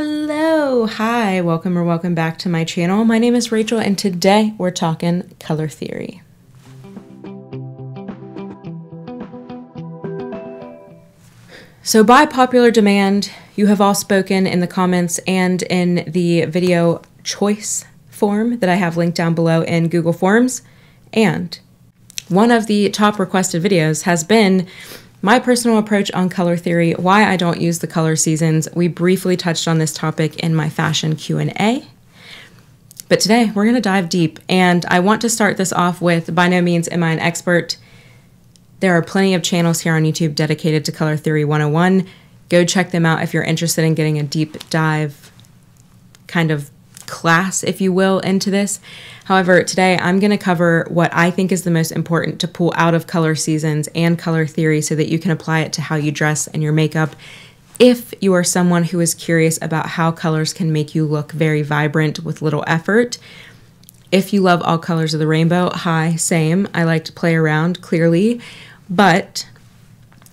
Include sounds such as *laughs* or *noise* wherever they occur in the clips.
Hello, hi, welcome or welcome back to my channel. My name is Rachel, and today we're talking color theory. So, by popular demand, you have all spoken in the comments and in the video choice form that I have linked down below in Google Forms. And one of the top requested videos has been my personal approach on color theory, why I don't use the color seasons. We briefly touched on this topic in my fashion Q&A. But today we're going to dive deep and I want to start this off with by no means am I an expert. There are plenty of channels here on YouTube dedicated to Color Theory 101. Go check them out if you're interested in getting a deep dive kind of class, if you will, into this. However, today I'm going to cover what I think is the most important to pull out of color seasons and color theory so that you can apply it to how you dress and your makeup. If you are someone who is curious about how colors can make you look very vibrant with little effort, if you love all colors of the rainbow, hi, same. I like to play around clearly, but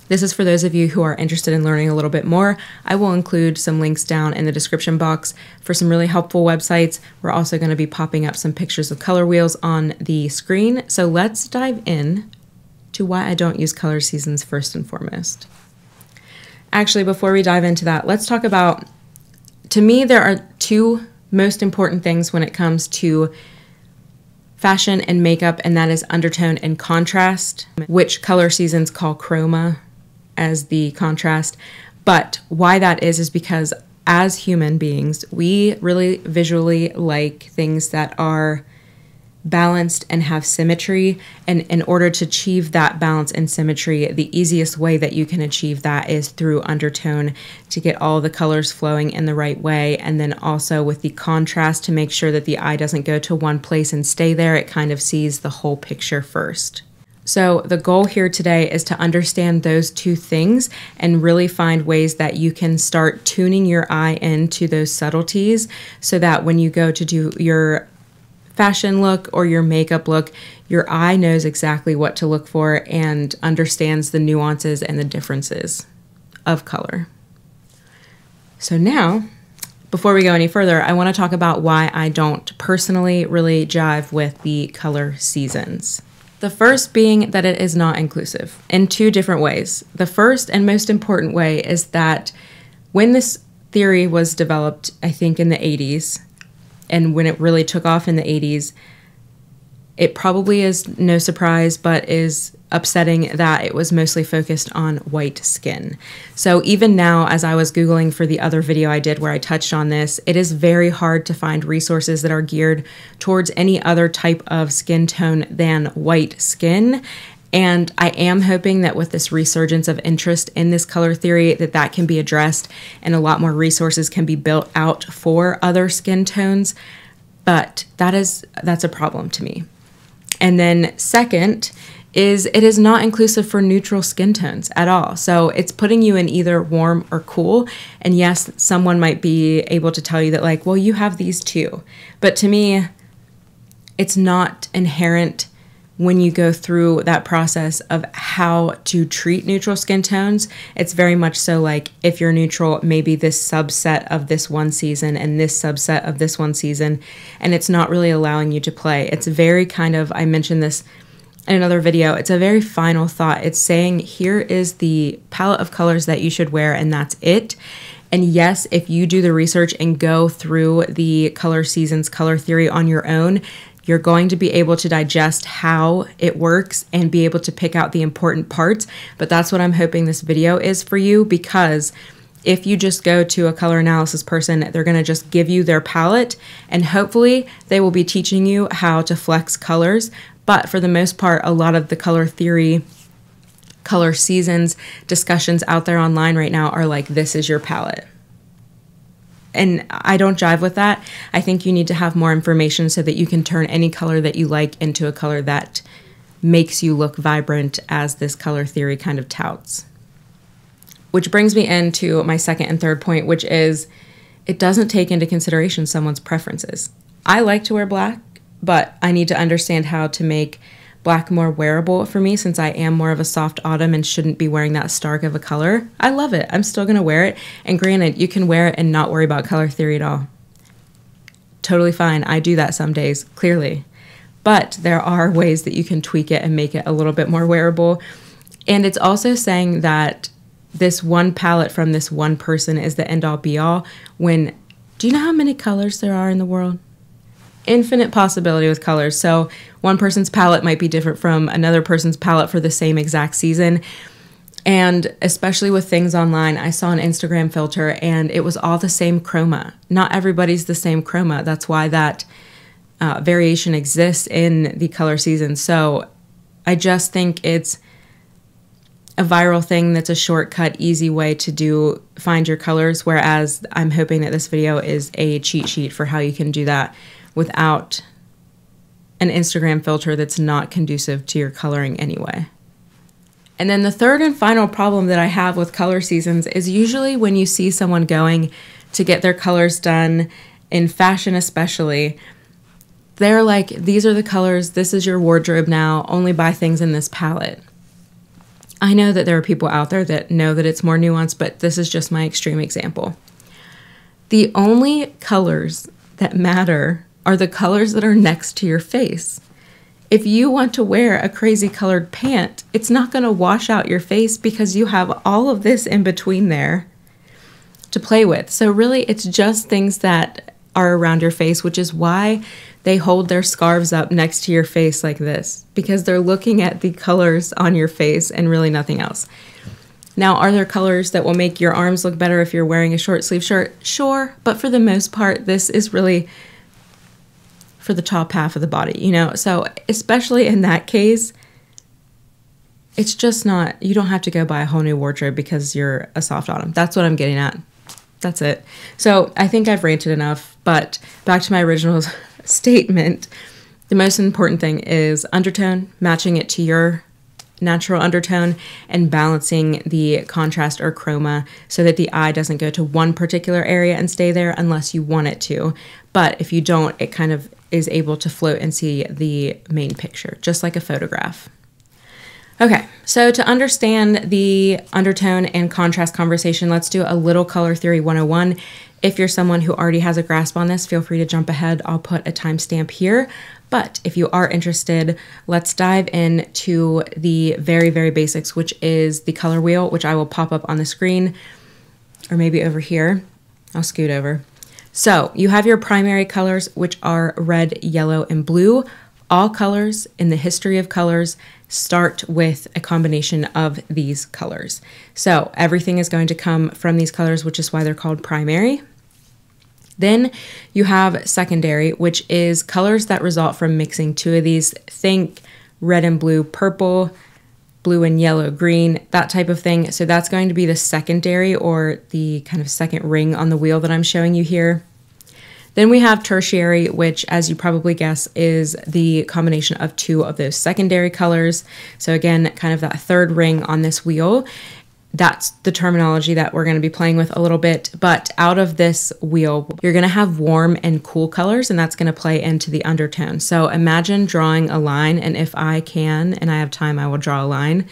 this is for those of you who are interested in learning a little bit more. I will include some links down in the description box for some really helpful websites. We're also going to be popping up some pictures of color wheels on the screen. So let's dive in to why I don't use color seasons first and foremost. Actually, before we dive into that, let's talk about to me, there are two most important things when it comes to fashion and makeup, and that is undertone and contrast, which color seasons call chroma as the contrast. But why that is, is because as human beings, we really visually like things that are balanced and have symmetry. And in order to achieve that balance and symmetry, the easiest way that you can achieve that is through undertone to get all the colors flowing in the right way. And then also with the contrast to make sure that the eye doesn't go to one place and stay there, it kind of sees the whole picture first. So, the goal here today is to understand those two things and really find ways that you can start tuning your eye into those subtleties so that when you go to do your fashion look or your makeup look, your eye knows exactly what to look for and understands the nuances and the differences of color. So, now before we go any further, I want to talk about why I don't personally really jive with the color seasons. The first being that it is not inclusive in two different ways. The first and most important way is that when this theory was developed, I think in the 80s, and when it really took off in the 80s, it probably is no surprise, but is upsetting that it was mostly focused on white skin. So even now, as I was Googling for the other video I did where I touched on this, it is very hard to find resources that are geared towards any other type of skin tone than white skin. And I am hoping that with this resurgence of interest in this color theory that that can be addressed and a lot more resources can be built out for other skin tones. But that is that's a problem to me. And then second is it is not inclusive for neutral skin tones at all. So it's putting you in either warm or cool. And yes, someone might be able to tell you that like, well, you have these too. But to me, it's not inherent when you go through that process of how to treat neutral skin tones, it's very much so like if you're neutral, maybe this subset of this one season and this subset of this one season, and it's not really allowing you to play. It's very kind of, I mentioned this in another video, it's a very final thought. It's saying here is the palette of colors that you should wear, and that's it. And yes, if you do the research and go through the color seasons, color theory on your own, you're going to be able to digest how it works and be able to pick out the important parts. But that's what I'm hoping this video is for you because if you just go to a color analysis person, they're going to just give you their palette and hopefully they will be teaching you how to flex colors. But for the most part, a lot of the color theory, color seasons discussions out there online right now are like, this is your palette and I don't jive with that. I think you need to have more information so that you can turn any color that you like into a color that makes you look vibrant as this color theory kind of touts. Which brings me into my second and third point, which is it doesn't take into consideration someone's preferences. I like to wear black, but I need to understand how to make black more wearable for me since I am more of a soft autumn and shouldn't be wearing that stark of a color. I love it. I'm still going to wear it. And granted, you can wear it and not worry about color theory at all. Totally fine. I do that some days, clearly. But there are ways that you can tweak it and make it a little bit more wearable. And it's also saying that this one palette from this one person is the end all be all when do you know how many colors there are in the world? Infinite possibility with colors. So one person's palette might be different from another person's palette for the same exact season. And especially with things online, I saw an Instagram filter and it was all the same chroma. Not everybody's the same chroma. That's why that uh, variation exists in the color season. So I just think it's a viral thing that's a shortcut, easy way to do find your colors. Whereas I'm hoping that this video is a cheat sheet for how you can do that without an Instagram filter that's not conducive to your coloring anyway. And then the third and final problem that I have with color seasons is usually when you see someone going to get their colors done in fashion, especially, they're like, these are the colors, this is your wardrobe now, only buy things in this palette. I know that there are people out there that know that it's more nuanced, but this is just my extreme example. The only colors that matter are the colors that are next to your face. If you want to wear a crazy colored pant, it's not going to wash out your face because you have all of this in between there to play with. So, really, it's just things that are around your face, which is why they hold their scarves up next to your face like this because they're looking at the colors on your face and really nothing else. Now, are there colors that will make your arms look better if you're wearing a short sleeve shirt? Sure, but for the most part, this is really for the top half of the body, you know? So, especially in that case, it's just not, you don't have to go buy a whole new wardrobe because you're a soft autumn. That's what I'm getting at. That's it. So, I think I've ranted enough, but back to my original *laughs* statement, the most important thing is undertone, matching it to your natural undertone, and balancing the contrast or chroma so that the eye doesn't go to one particular area and stay there unless you want it to. But if you don't, it kind of is able to float and see the main picture, just like a photograph. Okay, so to understand the undertone and contrast conversation, let's do a little color theory 101 if you're someone who already has a grasp on this, feel free to jump ahead. I'll put a timestamp here. But if you are interested, let's dive into the very, very basics, which is the color wheel, which I will pop up on the screen or maybe over here. I'll scoot over. So you have your primary colors, which are red, yellow, and blue. All colors in the history of colors start with a combination of these colors. So everything is going to come from these colors, which is why they're called primary. Then you have secondary, which is colors that result from mixing two of these. Think red and blue, purple, blue and yellow, green, that type of thing. So that's going to be the secondary or the kind of second ring on the wheel that I'm showing you here. Then we have tertiary, which, as you probably guess, is the combination of two of those secondary colors. So, again, kind of that third ring on this wheel that's the terminology that we're going to be playing with a little bit. But out of this wheel, you're going to have warm and cool colors, and that's going to play into the undertone. So imagine drawing a line, and if I can and I have time, I will draw a line.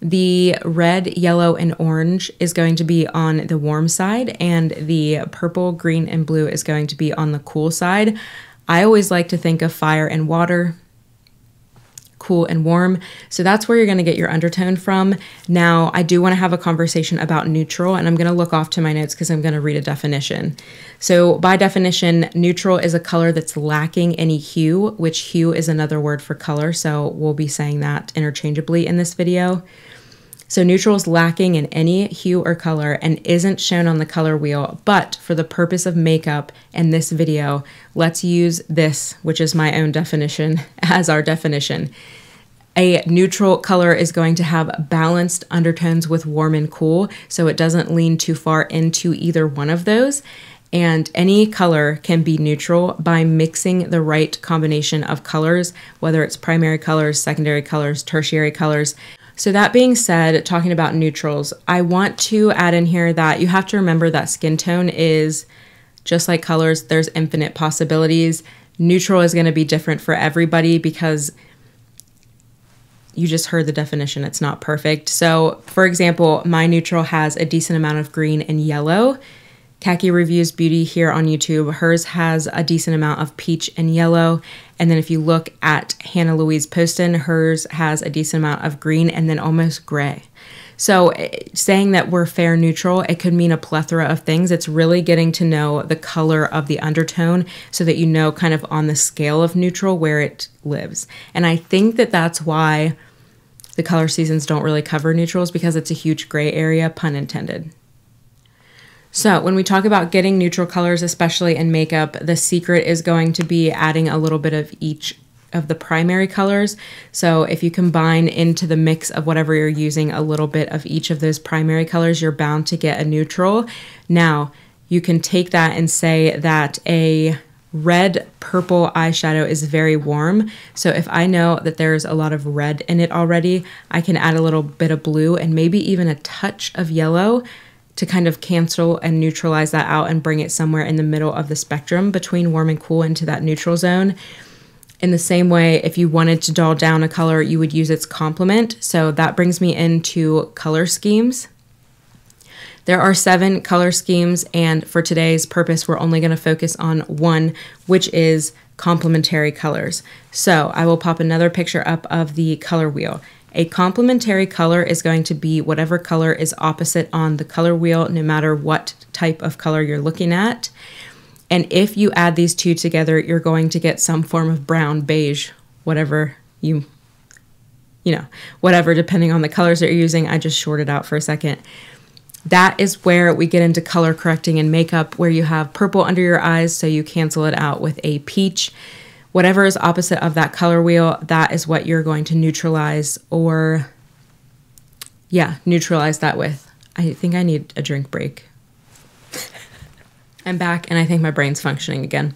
The red, yellow, and orange is going to be on the warm side, and the purple, green, and blue is going to be on the cool side. I always like to think of fire and water cool and warm. So that's where you're going to get your undertone from. Now, I do want to have a conversation about neutral, and I'm going to look off to my notes because I'm going to read a definition. So, by definition, neutral is a color that's lacking any hue, which hue is another word for color. So, we'll be saying that interchangeably in this video. So neutral is lacking in any hue or color and isn't shown on the color wheel, but for the purpose of makeup and this video, let's use this, which is my own definition, *laughs* as our definition. A neutral color is going to have balanced undertones with warm and cool, so it doesn't lean too far into either one of those. And any color can be neutral by mixing the right combination of colors, whether it's primary colors, secondary colors, tertiary colors. So, that being said, talking about neutrals, I want to add in here that you have to remember that skin tone is just like colors, there's infinite possibilities. Neutral is going to be different for everybody because you just heard the definition. It's not perfect. So, for example, my neutral has a decent amount of green and yellow. Khaki Reviews Beauty here on YouTube, hers has a decent amount of peach and yellow. And then if you look at Hannah Louise Poston, hers has a decent amount of green and then almost gray. So, eh, saying that we're fair neutral, it could mean a plethora of things. It's really getting to know the color of the undertone so that you know kind of on the scale of neutral where it lives. And I think that that's why the color seasons don't really cover neutrals because it's a huge gray area, pun intended. So, when we talk about getting neutral colors, especially in makeup, the secret is going to be adding a little bit of each of the primary colors. So if you combine into the mix of whatever you're using a little bit of each of those primary colors, you're bound to get a neutral. Now, you can take that and say that a red purple eyeshadow is very warm. So if I know that there's a lot of red in it already, I can add a little bit of blue and maybe even a touch of yellow to kind of cancel and neutralize that out and bring it somewhere in the middle of the spectrum between warm and cool into that neutral zone. In the same way, if you wanted to dull down a color, you would use its complement. So that brings me into color schemes. There are seven color schemes, and for today's purpose, we're only going to focus on one, which is complementary colors. So I will pop another picture up of the color wheel. A complementary color is going to be whatever color is opposite on the color wheel, no matter what type of color you're looking at. And if you add these two together, you're going to get some form of brown, beige, whatever you, you know, whatever, depending on the colors that you're using. I just shorted out for a second. That is where we get into color correcting and makeup, where you have purple under your eyes, so you cancel it out with a peach. Whatever is opposite of that color wheel, that is what you're going to neutralize or, yeah, neutralize that with. I think I need a drink break. I'm back and I think my brain's functioning again.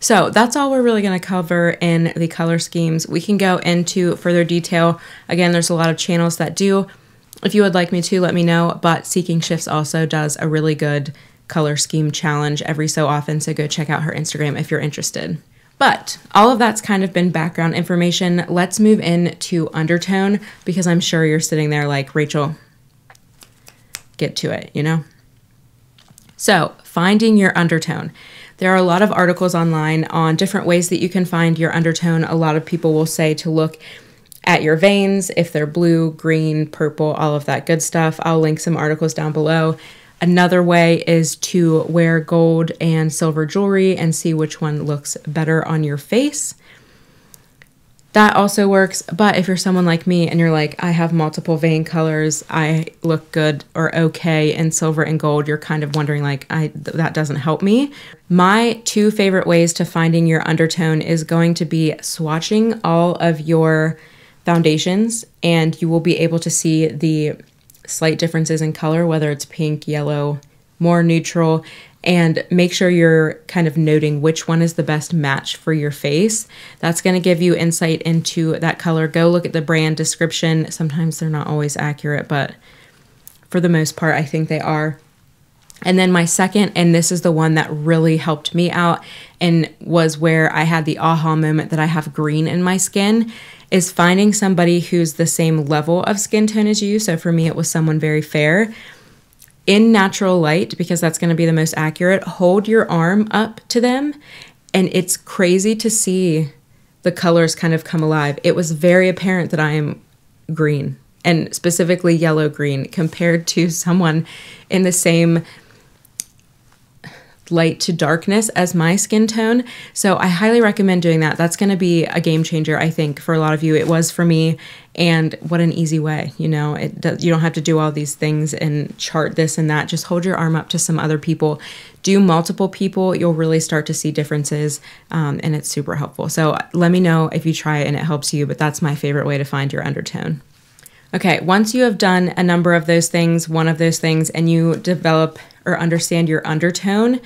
So that's all we're really going to cover in the color schemes. We can go into further detail. Again, there's a lot of channels that do. If you would like me to, let me know. But Seeking Shifts also does a really good color scheme challenge every so often. So go check out her Instagram if you're interested. But all of that's kind of been background information. Let's move in to undertone because I'm sure you're sitting there like, Rachel, get to it, you know? So, finding your undertone. There are a lot of articles online on different ways that you can find your undertone. A lot of people will say to look at your veins, if they're blue, green, purple, all of that good stuff. I'll link some articles down below. Another way is to wear gold and silver jewelry and see which one looks better on your face. That also works, but if you're someone like me and you're like, I have multiple vein colors, I look good or okay in silver and gold, you're kind of wondering like, I th- that doesn't help me. My two favorite ways to finding your undertone is going to be swatching all of your foundations, and you will be able to see the slight differences in color, whether it's pink, yellow, more neutral, and make sure you're kind of noting which one is the best match for your face. That's going to give you insight into that color. Go look at the brand description. Sometimes they're not always accurate, but for the most part, I think they are. And then my second, and this is the one that really helped me out and was where I had the aha moment that I have green in my skin, is finding somebody who's the same level of skin tone as you. So for me, it was someone very fair in natural light, because that's going to be the most accurate, hold your arm up to them. And it's crazy to see the colors kind of come alive. It was very apparent that I am green and specifically yellow green compared to *laughs* someone in the same light to darkness as my skin tone. So I highly recommend doing that. That's going to be a game changer, I think, for a lot of you. It was for me, and what an easy way. You know, it does, you don't have to do all these things and chart this and that. Just hold your arm up to some other people. Do multiple people, you'll really start to see differences, um, and it's super helpful. So let me know if you try it and it helps you. But that's my favorite way to find your undertone. Okay, once you have done a number of those things, one of those things, and you develop or understand your undertone,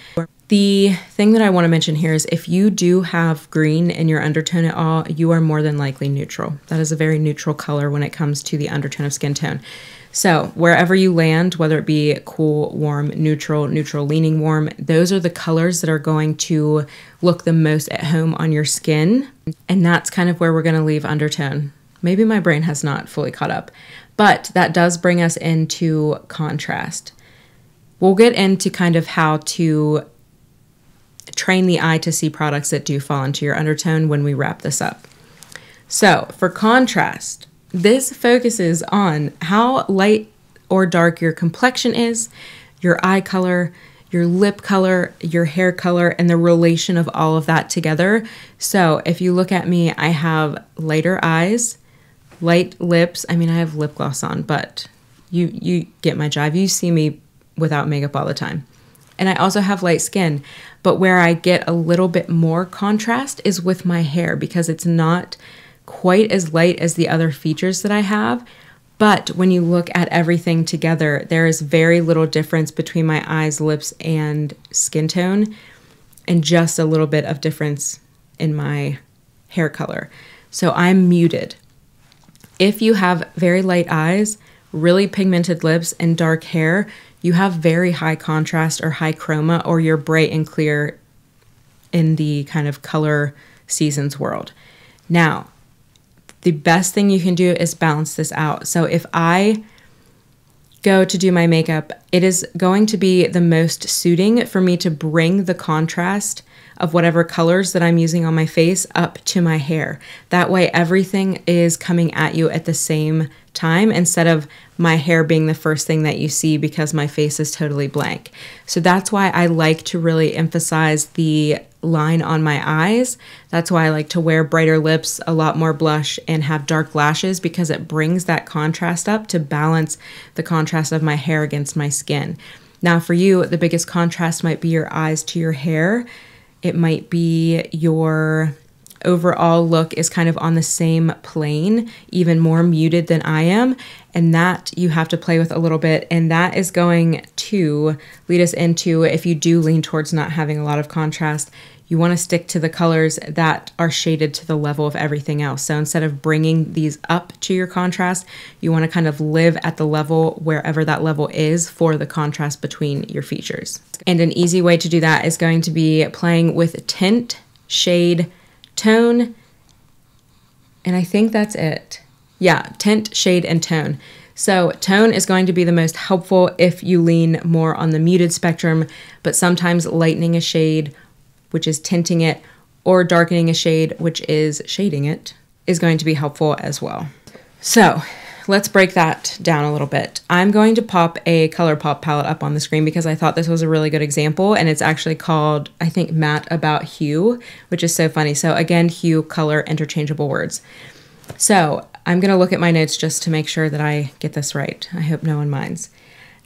the thing that I want to mention here is if you do have green in your undertone at all, you are more than likely neutral. That is a very neutral color when it comes to the undertone of skin tone. So, wherever you land, whether it be cool, warm, neutral, neutral, leaning warm, those are the colors that are going to look the most at home on your skin. And that's kind of where we're going to leave undertone. Maybe my brain has not fully caught up. But that does bring us into contrast. We'll get into kind of how to train the eye to see products that do fall into your undertone when we wrap this up. So, for contrast, this focuses on how light or dark your complexion is, your eye color, your lip color, your hair color, and the relation of all of that together. So, if you look at me, I have lighter eyes, light lips. I mean, I have lip gloss on, but you you get my jive. You see me without makeup all the time. And I also have light skin, but where I get a little bit more contrast is with my hair because it's not quite as light as the other features that I have. But when you look at everything together, there is very little difference between my eyes, lips, and skin tone, and just a little bit of difference in my hair color. So I'm muted. If you have very light eyes, really pigmented lips, and dark hair, you have very high contrast or high chroma, or you're bright and clear in the kind of color seasons world. Now, the best thing you can do is balance this out. So if I go to do my makeup, it is going to be the most suiting for me to bring the contrast of whatever colors that I'm using on my face up to my hair. That way, everything is coming at you at the same time instead of my hair being the first thing that you see because my face is totally blank. So that's why I like to really emphasize the line on my eyes. That's why I like to wear brighter lips, a lot more blush, and have dark lashes because it brings that contrast up to balance the contrast of my hair against my skin. Now, for you, the biggest contrast might be your eyes to your hair. It might be your overall look is kind of on the same plane, even more muted than I am. And that you have to play with a little bit. And that is going to lead us into if you do lean towards not having a lot of contrast, you want to stick to the colors that are shaded to the level of everything else. So instead of bringing these up to your contrast, you want to kind of live at the level wherever that level is for the contrast between your features. And an easy way to do that is going to be playing with tint, shade, tone, and I think that's it. Yeah, tint, shade, and tone. So, tone is going to be the most helpful if you lean more on the muted spectrum, but sometimes lightening a shade, which is tinting it, or darkening a shade, which is shading it, is going to be helpful as well. So, let's break that down a little bit. I'm going to pop a ColourPop palette up on the screen because I thought this was a really good example and it's actually called, I think, Matte About Hue, which is so funny. So again, hue, color, interchangeable words. So I'm going to look at my notes just to make sure that I get this right. I hope no one minds.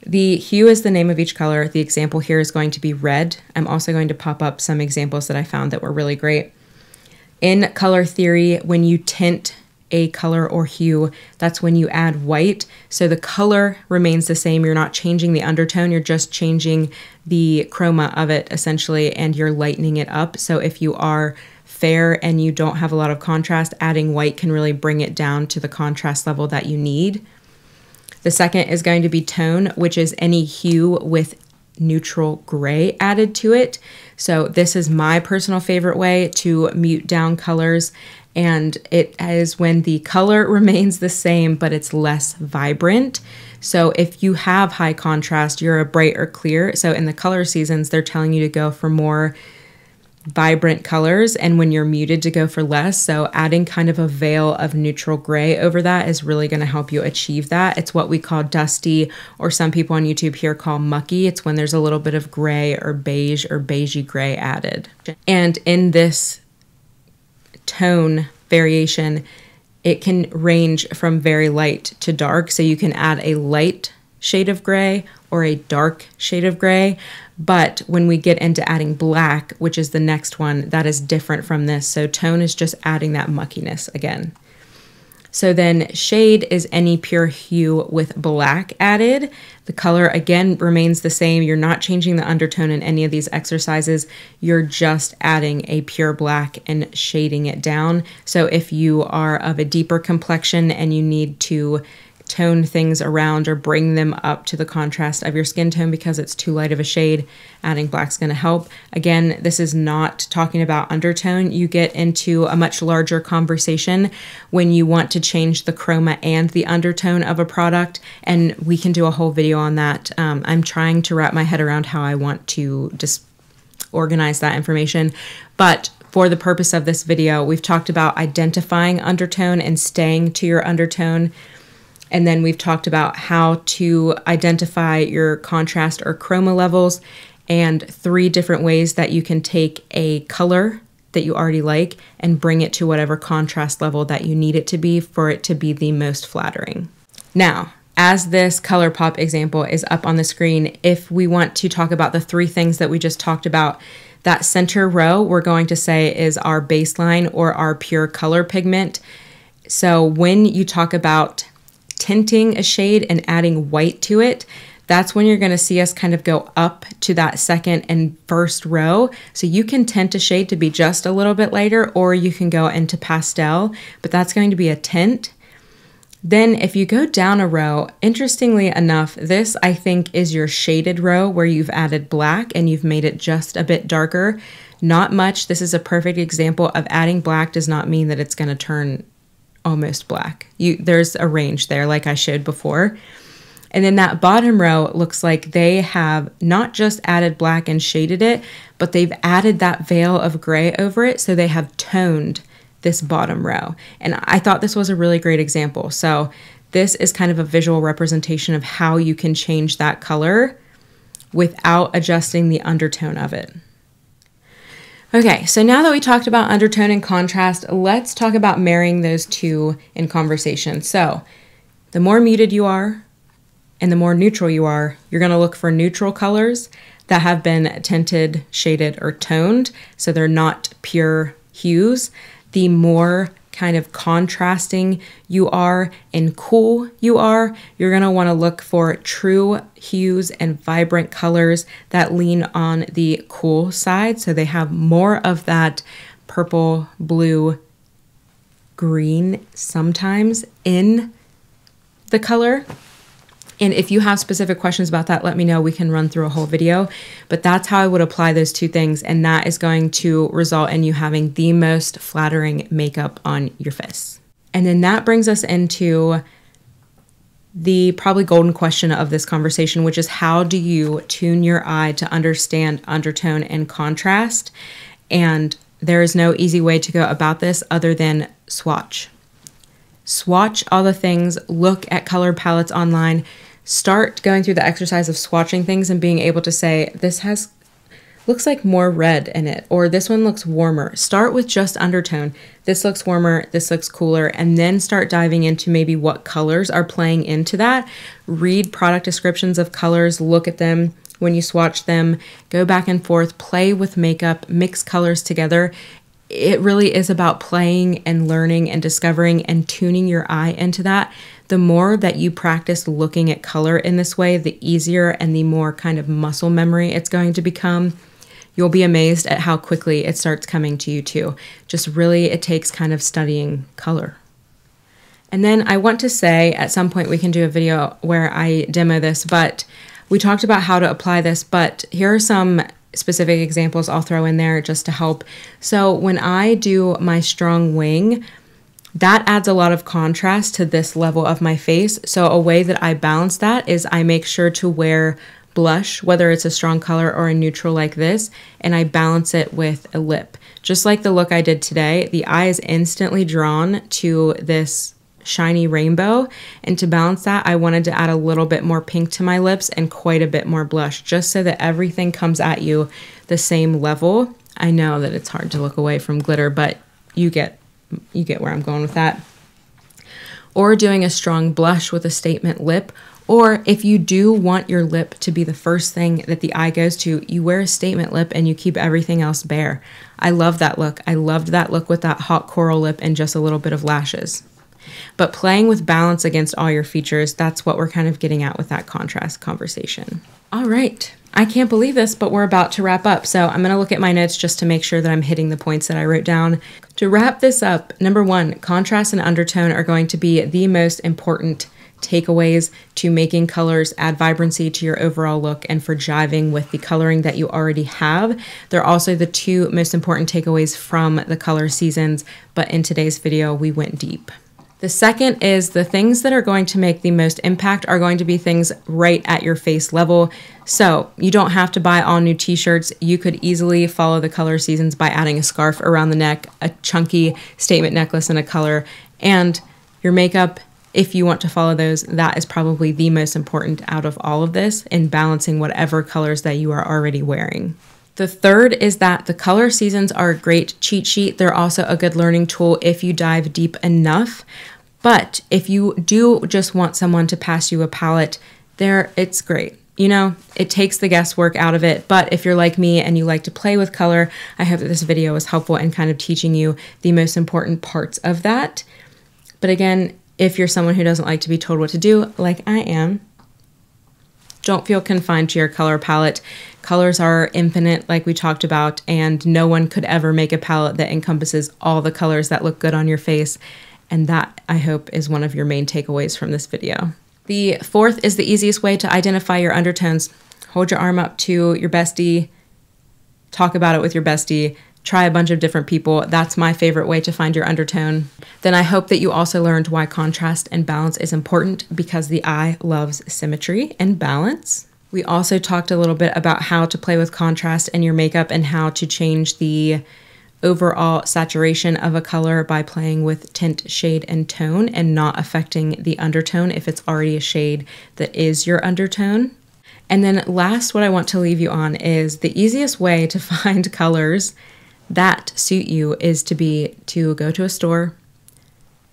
The hue is the name of each color. The example here is going to be red. I'm also going to pop up some examples that I found that were really great. In color theory, when you tint a color or hue, that's when you add white. So the color remains the same. You're not changing the undertone, you're just changing the chroma of it essentially, and you're lightening it up. So if you are fair and you don't have a lot of contrast, adding white can really bring it down to the contrast level that you need. The second is going to be tone, which is any hue with neutral gray added to it. So this is my personal favorite way to mute down colors and it is when the color *laughs* remains the same but it's less vibrant. So if you have high contrast, you're a bright or clear. So in the color seasons, they're telling you to go for more vibrant colors and when you're muted to go for less. So adding kind of a veil of neutral gray over that is really going to help you achieve that. It's what we call dusty or some people on YouTube here call mucky. It's when there's a little bit of gray or beige or beigey gray added. And in this tone variation, it can range from very light to dark. So you can add a light shade of gray or a dark shade of gray. But when we get into adding black, which is the next one, that is different from this. So tone is just adding that muckiness again. So then shade is any pure hue with black added. The color again remains the same. You're not changing the undertone in any of these exercises. You're just adding a pure black and shading it down. So if you are of a deeper complexion and you need to tone things around or bring them up to the contrast of your skin tone because it's too light of a shade, adding black's going to help. Again, this is not talking about undertone. You get into a much larger conversation when you want to change the chroma and the undertone of a product, and we can do a whole video on that. Um, I'm trying to wrap my head around how I want to just organize that information, but for the purpose of this video, we've talked about identifying undertone and staying to your undertone and then we've talked about how to identify your contrast or chroma levels and three different ways that you can take a color that you already like and bring it to whatever contrast level that you need it to be for it to be the most flattering. Now, as this ColourPop example is up on the screen, if we want to talk about the three things that we just talked about, that center row we're going to say is our baseline or our pure color pigment. So when you talk about tinting a shade and adding white to it, that's when you're going to see us kind of go up to that second and first row. So you can tint a shade to be just a little bit lighter, or you can go into pastel, but that's going to be a tint. Then, if you go down a row, interestingly enough, this I think is your shaded row where you've added black and you've made it just a bit darker. Not much. This is a perfect example of adding black does not mean that it's going to turn almost black. You there's a range there like I showed before. And then that bottom row looks like they have not just added black and shaded it, but they've added that veil of gray over it so they have toned this bottom row. And I thought this was a really great example. So this is kind of a visual representation of how you can change that color without adjusting the undertone of it. Okay, so now that we talked about undertone and contrast, let's talk about marrying those two in conversation. So, the more muted you are and the more neutral you are, you're going to look for neutral colors that have been tinted, shaded, or toned, so they're not pure hues. The more kind of contrasting you are and cool you are, you're going to want to look for true hues and vibrant colors that lean on the cool side. So they have more of that purple, blue, green sometimes in the color and if you have specific questions about that, let me know. We can run through a whole video. But that's how I would apply those two things. And that is going to result in you having the most flattering makeup on your face. And then that brings us into the probably golden question of this conversation, which is how do you tune your eye to understand undertone and contrast? And there is no easy way to go about this other than swatch swatch all the things, look at color palettes online, start going through the exercise of swatching things and being able to say, this has looks like more red in it, or this one looks warmer. Start with just undertone. This looks warmer, this looks cooler, and then start diving into maybe what colors are playing into that. Read product descriptions of colors, look at them when you swatch them, go back and forth, play with makeup, mix colors together, it really is about playing and learning and discovering and tuning your eye into that. The more that you practice looking at color in this way, the easier and the more kind of muscle memory it's going to become. You'll be amazed at how quickly it starts coming to you, too. Just really, it takes kind of studying color. And then I want to say at some point we can do a video where I demo this, but we talked about how to apply this, but here are some specific examples I'll throw in there just to help. So when I do my strong wing, that adds a lot of contrast to this level of my face. So a way that I balance that is I make sure to wear blush, whether it's a strong color or a neutral like this, and I balance it with a lip. Just like the look I did today, the eye is instantly drawn to this shiny rainbow. And to balance that, I wanted to add a little bit more pink to my lips and quite a bit more blush, just so that everything comes at you the same level. I know that it's hard to look away from glitter, but you get you get where I'm going with that. Or doing a strong blush with a statement lip, or if you do want your lip to be the first thing that the eye goes to, you wear a statement lip and you keep everything else bare. I love that look. I loved that look with that hot coral lip and just a little bit of lashes. But playing with balance against all your features, that's what we're kind of getting at with that contrast conversation. All right. I can't believe this, but we're about to wrap up. So I'm going to look at my notes just to make sure that I'm hitting the points that I wrote down. To wrap this up, number one, contrast and undertone are going to be the most important takeaways to making colors add vibrancy to your overall look and for jiving with the coloring that you already have. They're also the two most important takeaways from the color seasons, but in today's video, we went deep. The second is the things that are going to make the most impact are going to be things right at your face level. So you don't have to buy all new t-shirts. You could easily follow the color seasons by adding a scarf around the neck, a chunky statement necklace in a color, and your makeup if you want to follow those, that is probably the most important out of all of this in balancing whatever colors that you are already wearing. The third is that the color seasons are a great cheat sheet. They're also a good learning tool if you dive deep enough. But if you do just want someone to pass you a palette, there it's great. You know, it takes the guesswork out of it. But if you're like me and you like to play with color, I hope that this video is helpful in kind of teaching you the most important parts of that. But again, if you're someone who doesn't like to be told what to do, like I am, don't feel confined to your color palette. Colors are infinite, like we talked about, and no one could ever make a palette that encompasses all the colors that look good on your face. And that, I hope, is one of your main takeaways from this video. The fourth is the easiest way to identify your undertones. Hold your arm up to your bestie, talk about it with your bestie, try a bunch of different people. That's my favorite way to find your undertone. Then I hope that you also learned why contrast and balance is important because the eye loves symmetry and balance. We also talked a little bit about how to play with contrast in your makeup and how to change the overall saturation of a color by playing with tint, shade, and tone and not affecting the undertone if it's already a shade that is your undertone. And then last, what I want to leave you on is the easiest way to *laughs* find colors that suit you is to be to go to a store,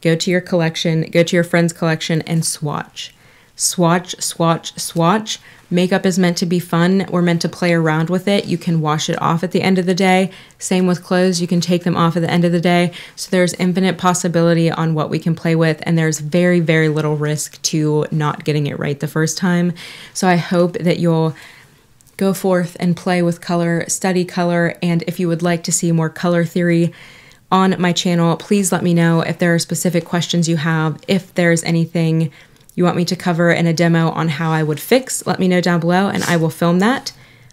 go to your collection, go to your friend's collection and swatch. Swatch, swatch, swatch. Makeup is meant to be fun. We're meant to play around with it. You can wash it off at the end of the day. Same with clothes. You can take them off at the end of the day. So there's infinite possibility on what we can play with, and there's very, very little risk to not getting it right the first time. So I hope that you'll go forth and play with color, study color, and if you would like to see more color theory, on my channel, please let me know if there are specific questions you have, if there's anything you want me to cover in a demo on how I would fix, let me know down below and I will film that.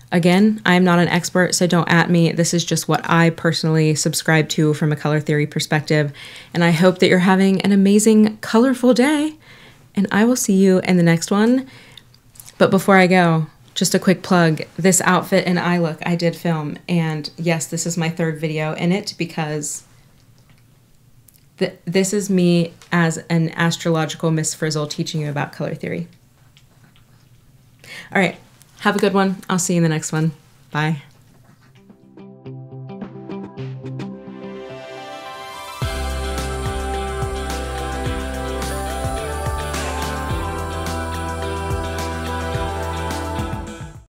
Again, I am not an expert, so don't at me. This is just what I personally subscribe to from a color theory perspective. And I hope that you're having an amazing, colorful day. And I will see you in the next one. But before I go, just a quick plug this outfit and eye look I did film. And yes, this is my third video in it because th- this is me as an astrological Miss Frizzle teaching you about color theory. All right, have a good one. I'll see you in the next one. Bye.